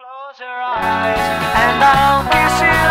Close your eyes and I'll kiss you.